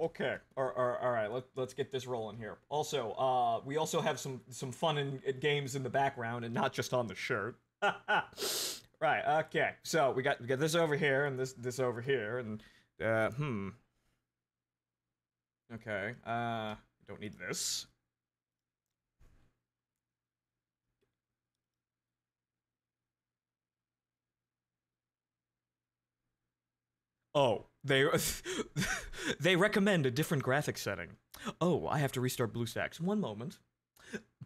Okay. All, all, all right. Let, let's get this rolling here. Also, uh, we also have some some fun in, in games in the background and not just on the shirt. right. Okay. So we got we got this over here and this this over here and uh, hmm. Okay. Uh, don't need this. Oh, they they recommend a different graphic setting. Oh, I have to restart BlueStacks. One moment.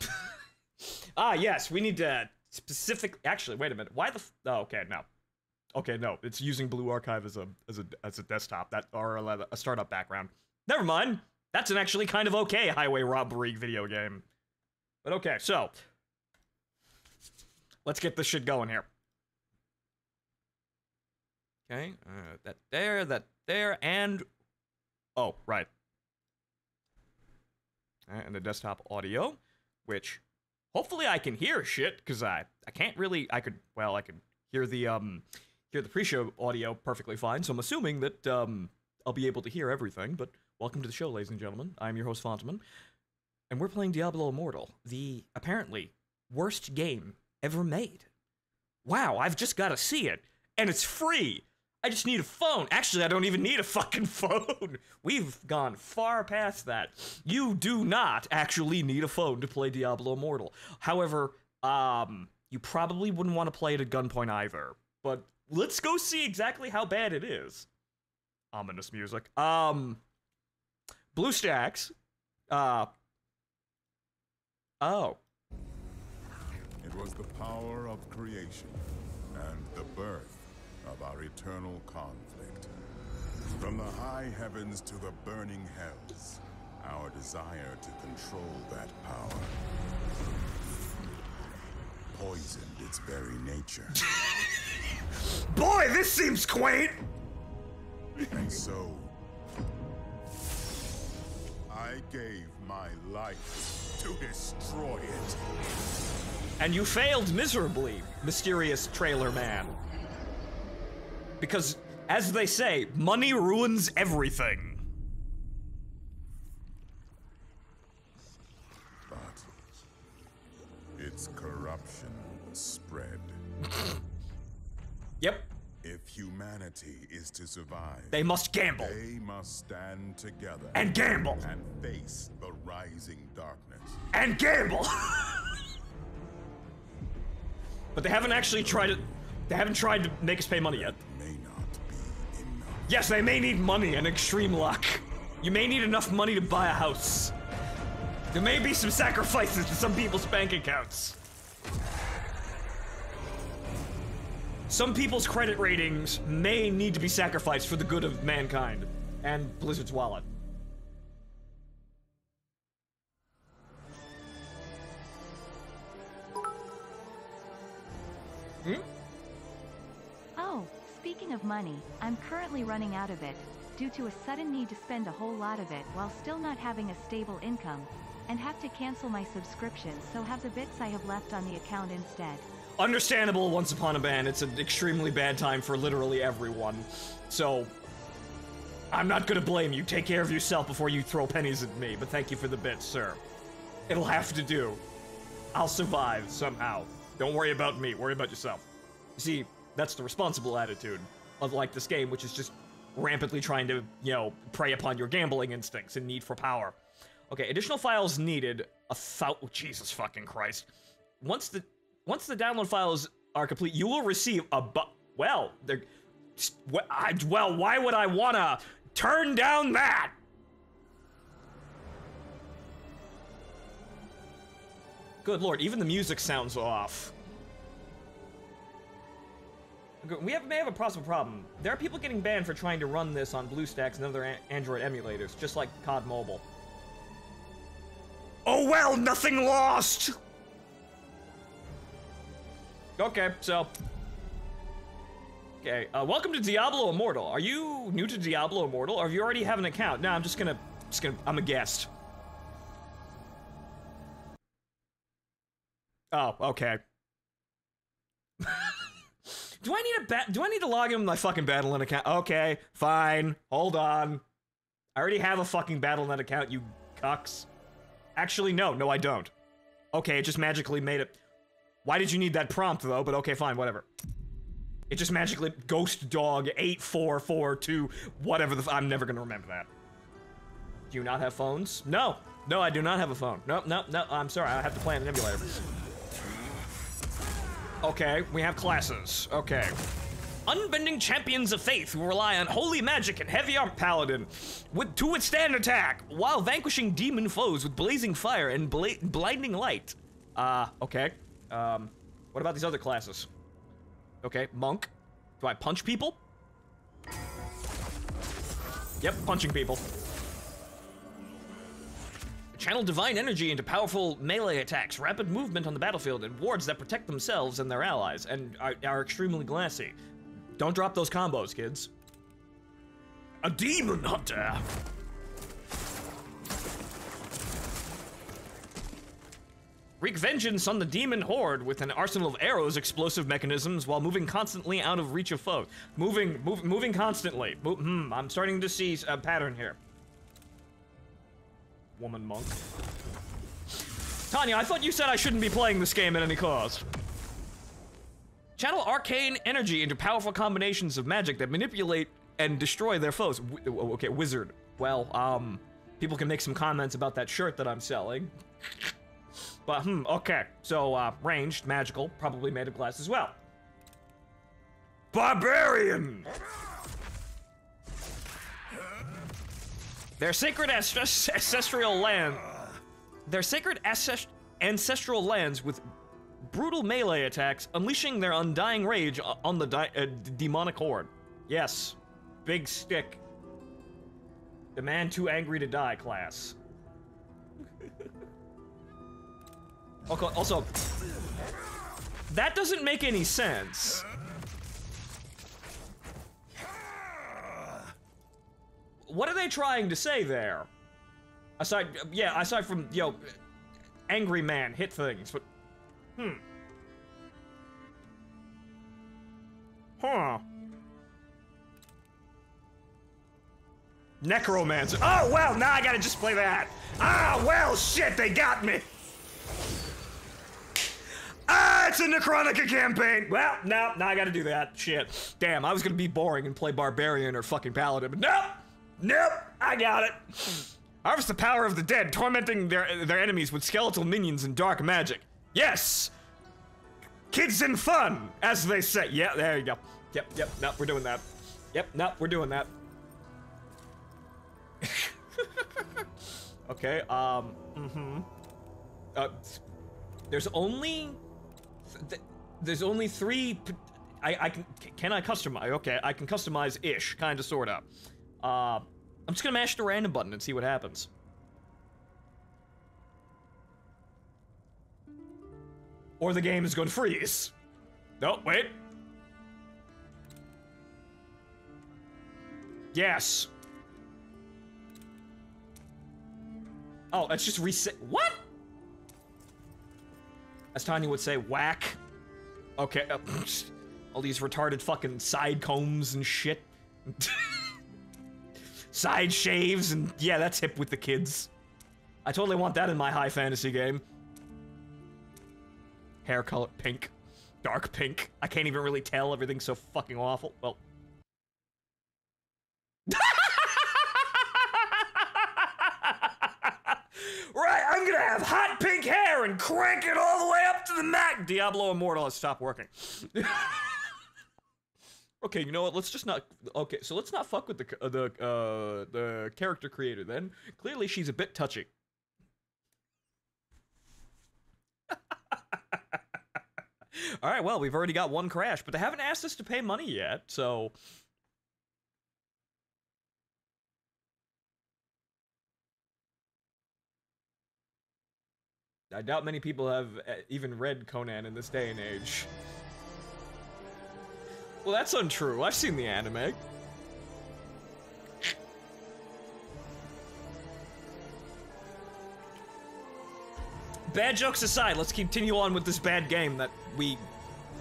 ah, yes, we need to specific. Actually, wait a minute. Why the? Oh, okay, no. Okay, no. It's using Blue Archive as a as a as a desktop that or a, a startup background. Never mind. That's an actually kind of okay highway robbery video game. But okay, so let's get this shit going here. Okay, uh, that there, that there, and oh, right. Uh, and the desktop audio, which hopefully I can hear shit because I I can't really I could well I could hear the um hear the pre-show audio perfectly fine. So I'm assuming that um I'll be able to hear everything. But welcome to the show, ladies and gentlemen. I'm your host Phontomen, and we're playing Diablo Immortal, the apparently worst game ever made. Wow, I've just got to see it, and it's free. I just need a phone. Actually, I don't even need a fucking phone. We've gone far past that. You do not actually need a phone to play Diablo Immortal. However, um, you probably wouldn't want to play it at gunpoint either. But let's go see exactly how bad it is. Ominous music. Um, BlueStacks. Uh. Oh. It was the power of creation and the birth of our eternal conflict. From the high heavens to the burning hells, our desire to control that power poisoned its very nature. Boy, this seems quaint! and so, I gave my life to destroy it. And you failed miserably, mysterious trailer man. Because, as they say, money ruins everything. But its corruption spread. Yep, If humanity is to survive, they must gamble. they must stand together And gamble. and face the rising darkness. And gamble! but they haven't actually tried to. They haven't tried to make us pay money yet. Yes, they may need money and extreme luck. You may need enough money to buy a house. There may be some sacrifices to some people's bank accounts. Some people's credit ratings may need to be sacrificed for the good of mankind and Blizzard's wallet. Oh, speaking of money, I'm currently running out of it, due to a sudden need to spend a whole lot of it while still not having a stable income, and have to cancel my subscription so have the bits I have left on the account instead. Understandable once upon a ban, it's an extremely bad time for literally everyone. So, I'm not gonna blame you. Take care of yourself before you throw pennies at me, but thank you for the bits, sir. It'll have to do. I'll survive somehow. Don't worry about me, worry about yourself. You see, that's the responsible attitude of like this game, which is just rampantly trying to, you know, prey upon your gambling instincts and need for power. Okay, additional files needed. A thou- oh, Jesus fucking Christ. Once the once the download files are complete, you will receive a bu- well, they're I, well, why would I wanna turn down that? Good lord, even the music sounds off. We have, may have a possible problem. There are people getting banned for trying to run this on BlueStacks and other Android emulators, just like COD Mobile. Oh well, nothing lost! Okay, so. Okay, uh, welcome to Diablo Immortal. Are you new to Diablo Immortal, or have you already have an account? No, I'm just gonna, just gonna, I'm a guest. Oh, okay. Do I need a bat? Do I need to log in with my fucking Battle.net account? Okay, fine. Hold on. I already have a fucking Battle.net account, you cucks. Actually, no, no, I don't. Okay, it just magically made it. Why did you need that prompt though? But okay, fine, whatever. It just magically Ghost Dog eight four four two whatever the f- I'm never gonna remember that. Do you not have phones? No, no, I do not have a phone. No, no, no. I'm sorry, I have to play an emulator. Okay, we have classes. Okay. Unbending champions of faith who rely on holy magic and heavy arm paladin with, to withstand attack while vanquishing demon foes with blazing fire and bla- blinding light. Uh, okay. Um, what about these other classes? Okay, monk. Do I punch people? Yep, punching people. Channel divine energy into powerful melee attacks, rapid movement on the battlefield, and wards that protect themselves and their allies, and are, are extremely glassy. Don't drop those combos, kids. A demon hunter. Wreak vengeance on the demon horde with an arsenal of arrows, explosive mechanisms, while moving constantly out of reach of foes. Moving, move, moving constantly. Mo- hmm, I'm starting to see a pattern here. Woman monk. Tanya, I thought you said I shouldn't be playing this game at any cost. Channel arcane energy into powerful combinations of magic that manipulate and destroy their foes. W- okay, wizard. Well, um, people can make some comments about that shirt that I'm selling. But, hmm, okay. So, uh, ranged, magical, probably made of glass as well. Barbarian! Their sacred ancestral land. Their sacred ancestral lands with brutal melee attacks, unleashing their undying rage on the uh, demonic horde. Yes, big stick. The man too angry to die class. Okay, also, that doesn't make any sense. What are they trying to say there? Aside, yeah, aside from, yo, angry man, hit things, but, hmm. Huh. Necromancer. Oh, well, now I gotta just play that. Ah, well, shit, they got me. Ah, it's a Necronica campaign! Well, no, now I gotta do that. Shit. Damn, I was gonna be boring and play Barbarian or fucking Paladin, but nope! Nope! I got it! Harvest the power of the dead, tormenting their, their enemies with skeletal minions and dark magic. Yes! Kids and fun, as they say. Yeah, there you go. Yep, yep, nope, we're doing that. Yep, nope, we're doing that. okay, um, mm-hmm. Uh, there's only th- there's only three. I, I can can I customize? Okay, I can customize ish, kind of, sorta. Uh, I'm just gonna mash the random button and see what happens. Or the game is to freeze. No, wait. Yes. Oh, it's just reset. What? As Tanya would say, whack. Okay, uh, all these retarded fucking side combs and shit. side shaves and yeah, that's hip with the kids. I totally want that in my high fantasy game. Hair color pink. Dark pink. I can't even really tell. Everything's so fucking awful. Well. right, I'm gonna have hot pink hair and crank it all the way up to the max. Diablo Immortal has stopped working. okay, you know what? Let's just not. Okay, so let's not fuck with the uh, the uh, the character creator then. Clearly, she's a bit touchy. All right, well, we've already got one crash, but they haven't asked us to pay money yet, so. I doubt many people have uh, even read Conan in this day and age. Well, that's untrue. I've seen the anime. Bad jokes aside, let's continue on with this bad game that we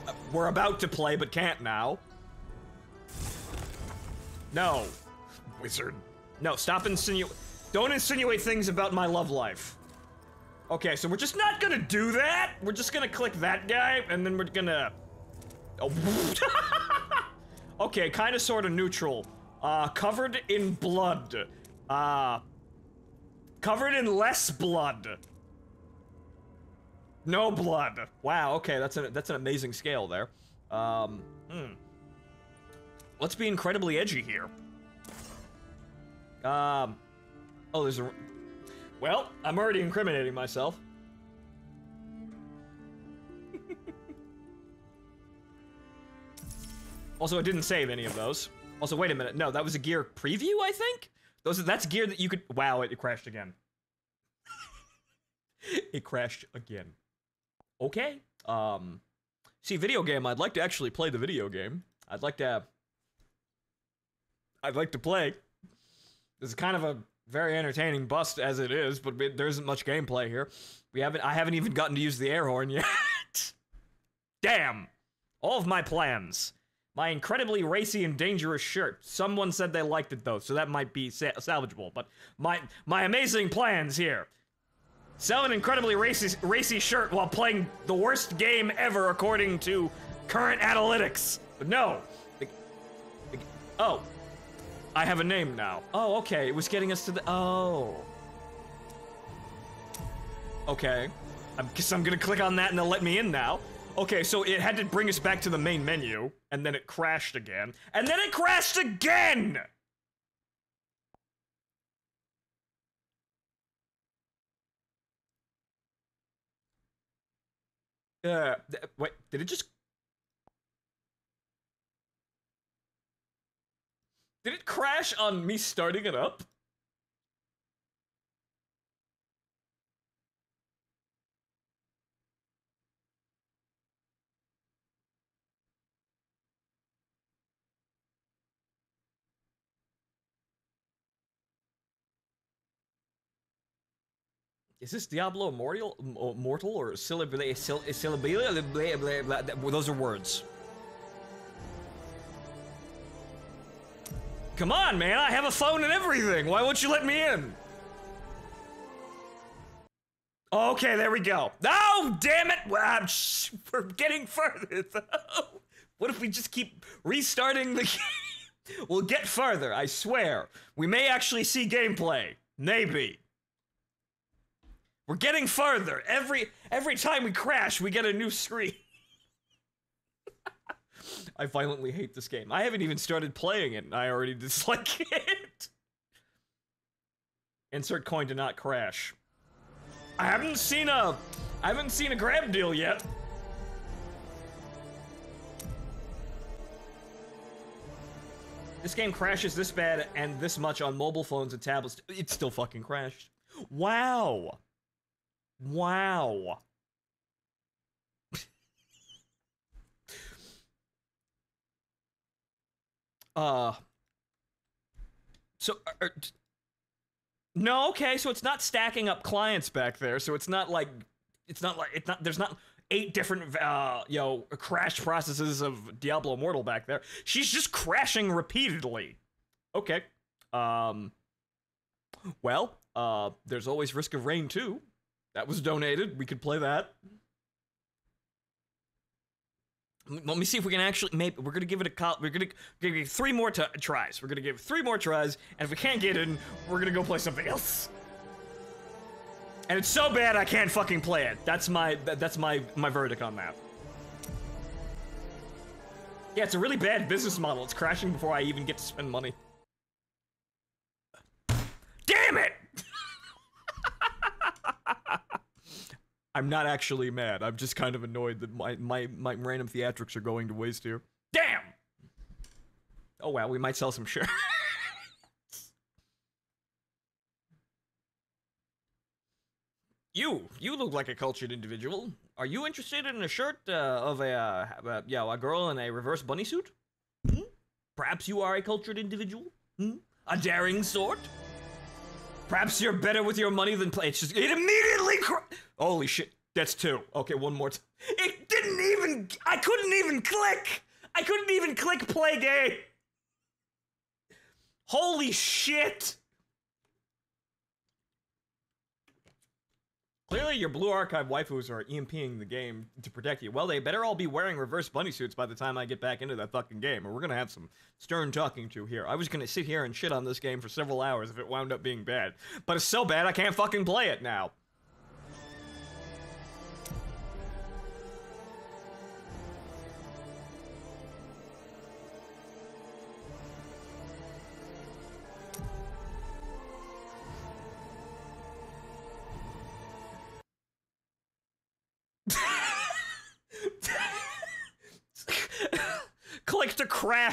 uh, were about to play but can't now. No, wizard. No, stop insinu- Don't insinuate things about my love life. Okay, so we're just not gonna do that. We're just gonna click that guy, and then we're gonna. Oh. okay, kind of, sort of neutral. Uh, covered in blood. Uh, covered in less blood. No blood. Wow. Okay, that's an that's an amazing scale there. Um, hmm. Let's be incredibly edgy here. Um. Oh, there's a. Well, I'm already incriminating myself. Also, I didn't save any of those. Also, wait a minute. No, that was a gear preview, I think? Those that's gear that you could Wow, it, it crashed again. it crashed again. Okay. Um see video game, I'd like to actually play the video game. I'd like to I'd like to play. This is kind of a very entertaining bust as it is, but there isn't much gameplay here. We haven't I haven't even gotten to use the air horn yet. Damn. All of my plans. My incredibly racy and dangerous shirt. Someone said they liked it though, so that might be sa salvageable. But my my amazing plans here. Sell an incredibly racy racy shirt while playing the worst game ever according to current analytics. But no. Oh. I have a name now. Oh, okay. It was getting us to the Oh. Okay. I guess I'm gonna click on that and they'll let me in now. Okay, so it had to bring us back to the main menu, and then it crashed again, and then it crashed again! Uh, wait, did it just... Did it crash on me starting it up? Is this Diablo Immortal, Mortal or Syllabilia? Those are words. Come on, man! I have a phone and everything. Why won't you let me in? Okay, there we go. Oh, damn it! Well, we're getting further. what if we just keep restarting the game? we'll get further. I swear. We may actually see gameplay. Maybe. We're getting farther. Every every time we crash, we get a new screen. I violently hate this game. I haven't even started playing it, and I already dislike it. Insert coin to not crash. I haven't seen a I haven't seen a grab deal yet. This game crashes this bad and this much on mobile phones and tablets. It still fucking crashed. Wow. Wow. uh. So, uh, no, okay, so it's not stacking up clients back there, so it's not like, it's not like, it's not, there's not eight different, uh, you know, crash processes of Diablo Immortal back there. She's just crashing repeatedly. Okay. Um, well, uh, there's always Risk of Rain 2. That was donated. We could play that. Let me see if we can actually. Maybe we're gonna give it a. We're gonna give it three more tries. We're gonna give three more tries, and if we can't get in, we're gonna go play something else. And it's so bad I can't fucking play it. That's my that's my my verdict on that. Yeah, it's a really bad business model. It's crashing before I even get to spend money. Damn it! I'm not actually mad. I'm just kind of annoyed that my, my, my random theatrics are going to waste here. Damn! Oh well, we might sell some shirts. you, you look like a cultured individual. Are you interested in a shirt uh, of a, uh, uh, yeah, a girl in a reverse bunny suit? Hmm? Perhaps you are a cultured individual? Hmm? A daring sort? Perhaps you're better with your money than play. It's just it immediately. Holy shit! That's two. Okay, one more. it didn't even. I couldn't even click. I couldn't even click play game. Holy shit! Clearly, your Blue Archive waifus are EMPing the game to protect you. Well, they better all be wearing reverse bunny suits by the time I get back into that fucking game, or we're gonna have some stern talking to here. I was gonna sit here and shit on this game for several hours if it wound up being bad, but it's so bad I can't fucking play it now.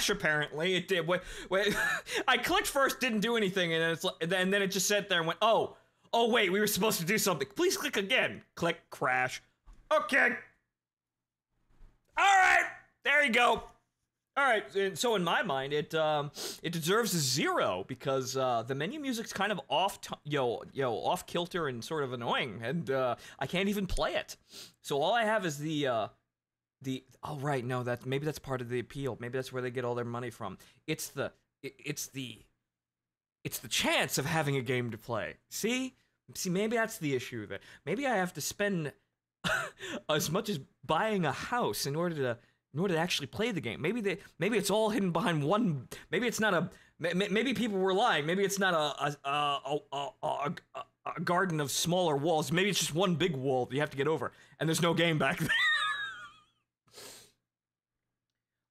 Apparently, it did. Wait, wait. I clicked first, didn't do anything, and it's and then it just sat there and went, "Oh, oh wait, we were supposed to do something. Please click again." Click crash. Okay. All right. There you go. All right. and So in my mind, it um it deserves a zero because uh, the menu music's kind of off, yo yo off kilter and sort of annoying, and uh, I can't even play it. So all I have is the uh, the oh right no that maybe that's part of the appeal. Maybe that's where they get all their money from. It's the it, it's the it's the chance of having a game to play. See? See maybe that's the issue that maybe i have to spend as much as buying a house in order to in order to actually play the game. Maybe they maybe it's all hidden behind one maybe it's not a may- may- maybe people were lying. Maybe it's not a a a, a, a, a, a garden of smaller walls. Maybe it's just one big wall that you have to get over and there's no game back there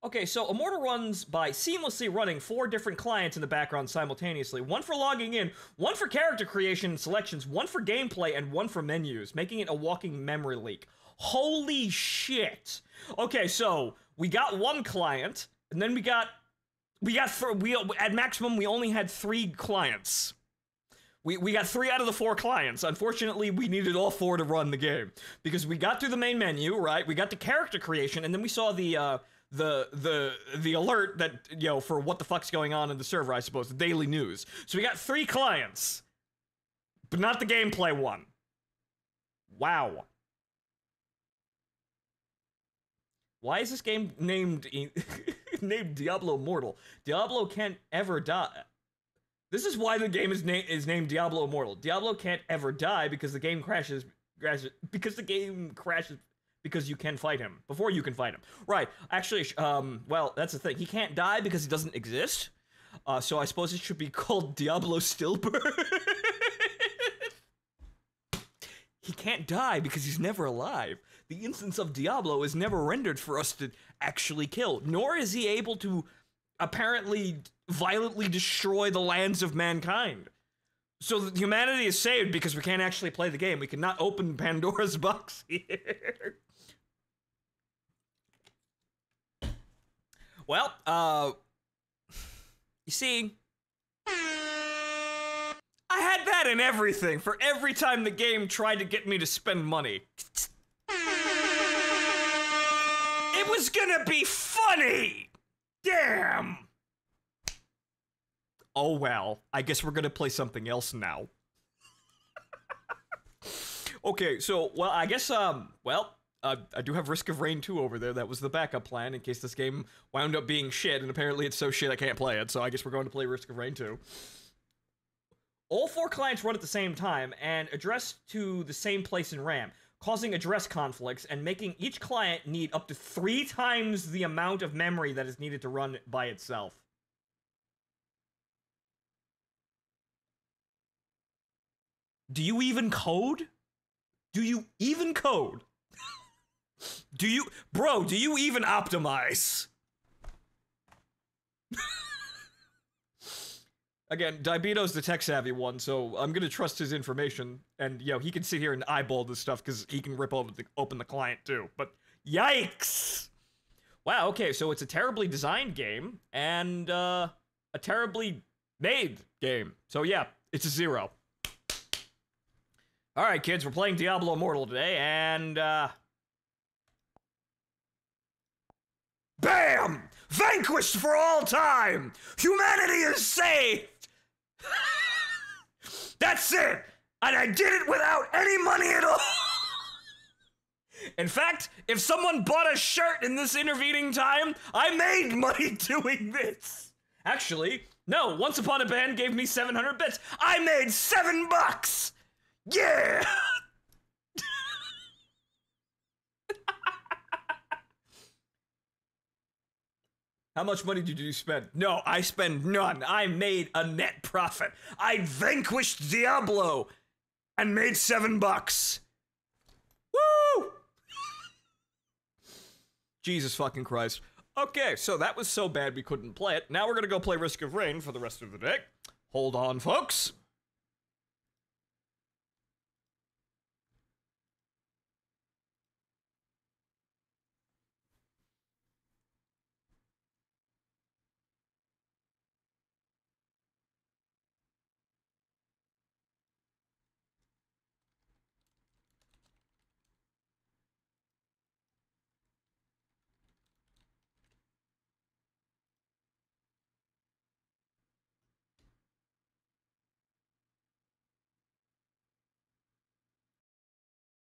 Okay, so Immortal runs by seamlessly running four different clients in the background simultaneously. One for logging in, one for character creation and selections, one for gameplay, and one for menus, making it a walking memory leak. Holy shit! Okay, so we got one client, and then we got we got th- we at maximum we only had three clients. We, we got three out of the four clients. Unfortunately, we needed all four to run the game because we got through the main menu, right? We got the character creation, and then we saw the uh, the the the alert that you know for what the fuck's going on in the server, I suppose, the daily news. So we got three clients, but not the gameplay one. Wow. Why is this game named named Diablo Immortal? Diablo can't ever die. This is why the game is, na- is named Diablo Immortal. Diablo can't ever die because the game crashes, crashes because the game crashes because you can fight him before you can fight him. Right. Actually, um, well, that's the thing. He can't die because he doesn't exist. Uh, so I suppose it should be called Diablo Stillbirth. he can't die because he's never alive. The instance of Diablo is never rendered for us to actually kill, nor is he able to apparently violently destroy the lands of mankind. So humanity is saved because we can't actually play the game. We cannot open Pandora's box here. Well, uh, you see, I had that in everything for every time the game tried to get me to spend money. It was gonna be funny! Damn! Oh well, I guess we're gonna play something else now. okay, so, well, I guess, um, well, uh, I do have Risk of Rain 2 over there. That was the backup plan in case this game wound up being shit, and apparently it's so shit I can't play it, so I guess we're going to play Risk of Rain 2. All four clients run at the same time and address to the same place in RAM, causing address conflicts and making each client need up to three times the amount of memory that is needed to run by itself. Do you even code? Do you even code? Do you, bro, do you even optimize? Again, Diabito's the tech savvy one, so I'm gonna trust his information. And, yo, know, he can sit here and eyeball this stuff because he can rip open the, open the client too. But, yikes! Wow, okay, so it's a terribly designed game and uh, a terribly made game. So, yeah, it's a zero. All right, kids, we're playing Diablo Immortal today, and uh, bam! Vanquished for all time. Humanity is saved. That's it. And I did it without any money at all. In fact, if someone bought a shirt in this intervening time, I made money doing this. Actually, no, Once Upon a Band gave me 700 bits. I made seven bucks. Yeah! How much money did you spend? No, I spend none. I made a net profit. I vanquished Diablo and made seven bucks. Woo! Jesus fucking Christ. Okay, so that was so bad we couldn't play it. Now we're gonna go play Risk of Rain for the rest of the day. Hold on, folks.